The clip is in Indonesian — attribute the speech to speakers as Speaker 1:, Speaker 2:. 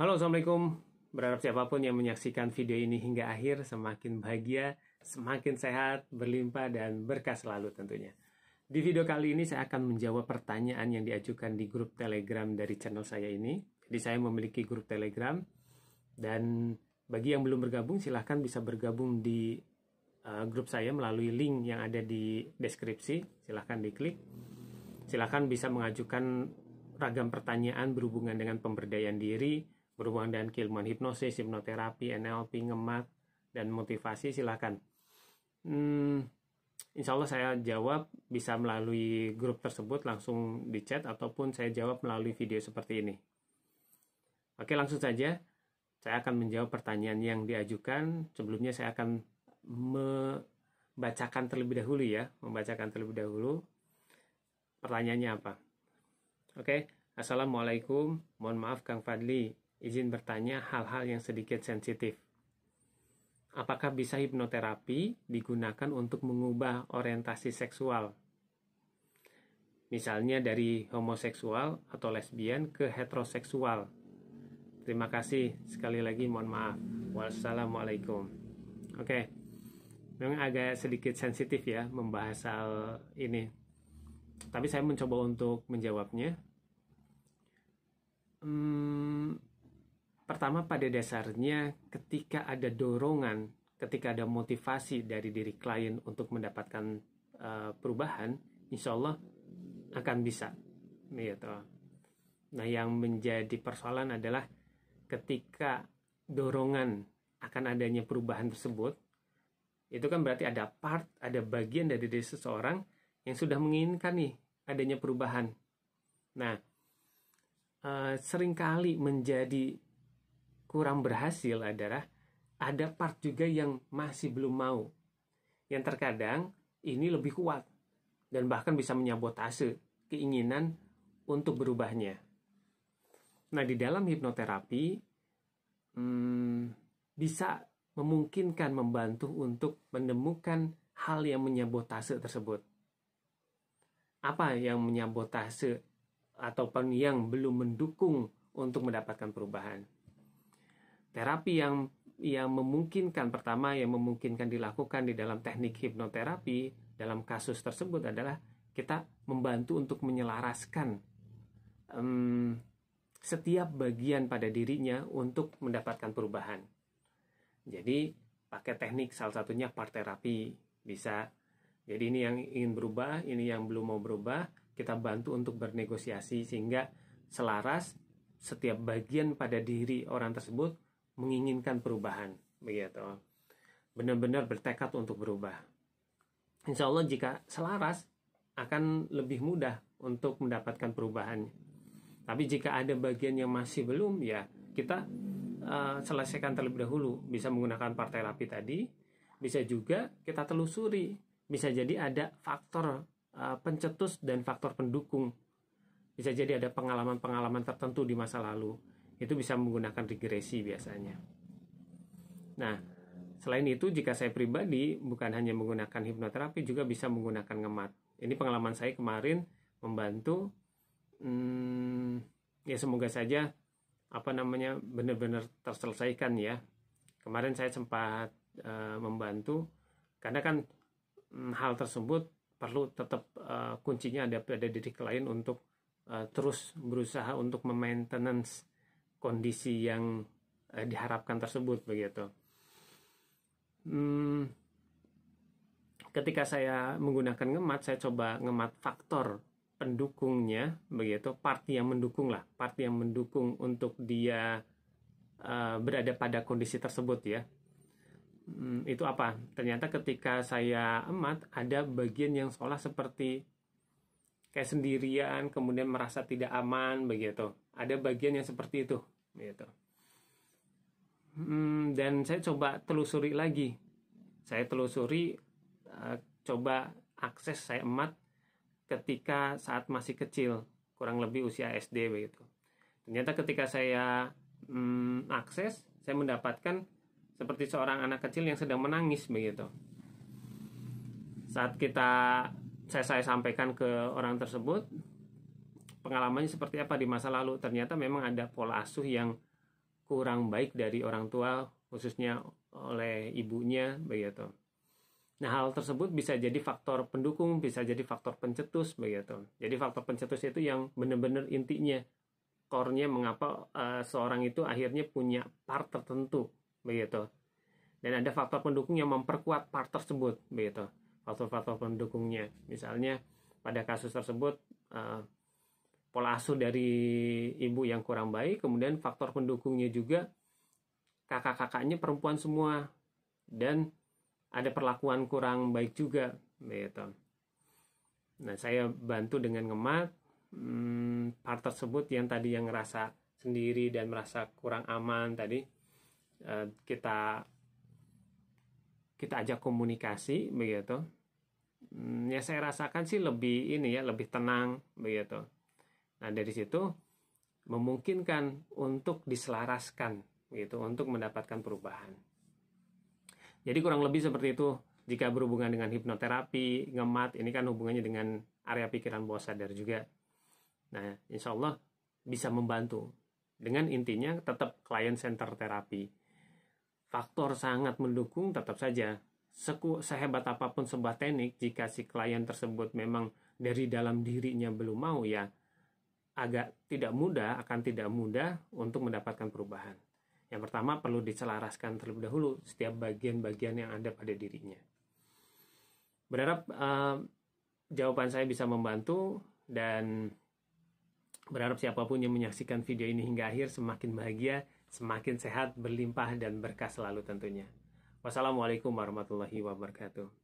Speaker 1: Halo, Assalamualaikum. Berharap siapa pun yang menyaksikan video ini hingga akhir semakin bahagia, semakin sehat, berlimpah, dan berkah selalu tentunya. Di video kali ini saya akan menjawab pertanyaan yang diajukan di grup Telegram dari channel saya ini. Jadi saya memiliki grup Telegram dan bagi yang belum bergabung silahkan bisa bergabung di uh, grup saya melalui link yang ada di deskripsi. Silahkan diklik. Silahkan bisa mengajukan ragam pertanyaan berhubungan dengan pemberdayaan diri, berhubungan dengan keilmuan hipnosis, hipnoterapi, NLP, ngemat, dan motivasi silahkan. Hmm, insya Allah saya jawab bisa melalui grup tersebut langsung di chat ataupun saya jawab melalui video seperti ini. Oke langsung saja saya akan menjawab pertanyaan yang diajukan. Sebelumnya saya akan membacakan terlebih dahulu ya, membacakan terlebih dahulu. Pertanyaannya apa? Oke, Assalamualaikum. Mohon maaf Kang Fadli, izin bertanya hal-hal yang sedikit sensitif. Apakah bisa hipnoterapi digunakan untuk mengubah orientasi seksual? Misalnya dari homoseksual atau lesbian ke heteroseksual. Terima kasih sekali lagi mohon maaf. Wassalamualaikum. Oke. Memang agak sedikit sensitif ya membahas hal ini. Tapi saya mencoba untuk menjawabnya. Hmm, Pertama pada dasarnya ketika ada dorongan, ketika ada motivasi dari diri klien untuk mendapatkan uh, perubahan, insya Allah akan bisa. Gitu. Nah yang menjadi persoalan adalah ketika dorongan akan adanya perubahan tersebut, itu kan berarti ada part, ada bagian dari diri seseorang yang sudah menginginkan nih adanya perubahan. Nah, uh, sering kali menjadi kurang berhasil adalah ada part juga yang masih belum mau. Yang terkadang ini lebih kuat dan bahkan bisa menyabotase keinginan untuk berubahnya. Nah, di dalam hipnoterapi hmm, bisa memungkinkan membantu untuk menemukan hal yang menyabotase tersebut. Apa yang menyabotase ataupun yang belum mendukung untuk mendapatkan perubahan? Terapi yang yang memungkinkan pertama yang memungkinkan dilakukan di dalam teknik hipnoterapi dalam kasus tersebut adalah kita membantu untuk menyelaraskan um, setiap bagian pada dirinya untuk mendapatkan perubahan. Jadi pakai teknik salah satunya part terapi bisa. Jadi ini yang ingin berubah, ini yang belum mau berubah, kita bantu untuk bernegosiasi sehingga selaras setiap bagian pada diri orang tersebut menginginkan perubahan begitu. Benar-benar bertekad untuk berubah. Insya Allah jika selaras akan lebih mudah untuk mendapatkan perubahan. Tapi jika ada bagian yang masih belum ya kita uh, selesaikan terlebih dahulu. Bisa menggunakan partai terapi tadi bisa juga kita telusuri. Bisa jadi ada faktor uh, pencetus dan faktor pendukung. Bisa jadi ada pengalaman-pengalaman tertentu di masa lalu itu bisa menggunakan regresi biasanya. Nah, selain itu jika saya pribadi bukan hanya menggunakan hipnoterapi juga bisa menggunakan ngemat. Ini pengalaman saya kemarin membantu hmm, ya semoga saja apa namanya benar-benar terselesaikan ya. Kemarin saya sempat uh, membantu karena kan hmm, hal tersebut perlu tetap uh, kuncinya ada pada diri klien untuk uh, terus berusaha untuk memaintenance kondisi yang eh, diharapkan tersebut begitu. Hmm, ketika saya menggunakan ngemat, saya coba ngemat faktor pendukungnya begitu, part yang mendukung lah, part yang mendukung untuk dia uh, berada pada kondisi tersebut ya. Hmm, itu apa? Ternyata ketika saya emat ada bagian yang seolah seperti kayak sendirian, kemudian merasa tidak aman begitu. Ada bagian yang seperti itu, gitu. Hmm, dan saya coba telusuri lagi. Saya telusuri, uh, coba akses saya emat ketika saat masih kecil, kurang lebih usia SD begitu. Ternyata ketika saya hmm, akses, saya mendapatkan seperti seorang anak kecil yang sedang menangis begitu. Saat kita saya, saya sampaikan ke orang tersebut pengalamannya seperti apa di masa lalu ternyata memang ada pola asuh yang kurang baik dari orang tua khususnya oleh ibunya begitu. Nah, hal tersebut bisa jadi faktor pendukung, bisa jadi faktor pencetus begitu. Jadi faktor pencetus itu yang benar-benar intinya core-nya mengapa uh, seorang itu akhirnya punya part tertentu begitu. Dan ada faktor pendukung yang memperkuat part tersebut begitu. Faktor-faktor pendukungnya. Misalnya pada kasus tersebut uh, pola asuh dari ibu yang kurang baik, kemudian faktor pendukungnya juga kakak-kakaknya perempuan semua dan ada perlakuan kurang baik juga gitu. Nah saya bantu dengan ngemat hmm, part tersebut yang tadi yang ngerasa sendiri dan merasa kurang aman tadi eh, kita kita ajak komunikasi begitu. Hmm, ya saya rasakan sih lebih ini ya lebih tenang begitu. Nah dari situ memungkinkan untuk diselaraskan gitu untuk mendapatkan perubahan. Jadi kurang lebih seperti itu jika berhubungan dengan hipnoterapi, ngemat, ini kan hubungannya dengan area pikiran bawah sadar juga. Nah, insya Allah bisa membantu. Dengan intinya tetap client center terapi. Faktor sangat mendukung tetap saja. Seku, sehebat apa pun sebuah teknik, jika si klien tersebut memang dari dalam dirinya belum mau ya, agak tidak mudah, akan tidak mudah untuk mendapatkan perubahan. Yang pertama perlu diselaraskan terlebih dahulu setiap bagian-bagian yang ada pada dirinya. Berharap uh, jawaban saya bisa membantu dan berharap siapa pun yang menyaksikan video ini hingga akhir semakin bahagia, semakin sehat, berlimpah dan berkah selalu tentunya. Wassalamualaikum warahmatullahi wabarakatuh.